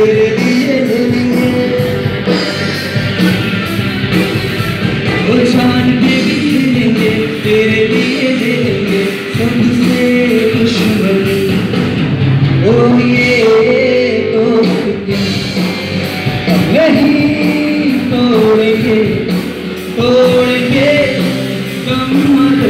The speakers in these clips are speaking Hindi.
तेरे लिए गुलशान के भी खिलेंगे तेरे लिए देंगे सबसे दुश्मन। ओ ये तो नहीं तोड़ेंगे तोड़ेंगे कम मत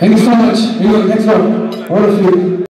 Thank you so much. You next one. All of you.